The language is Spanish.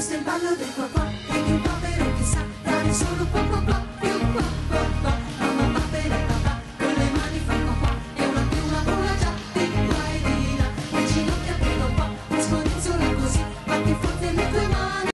Questo è il ballo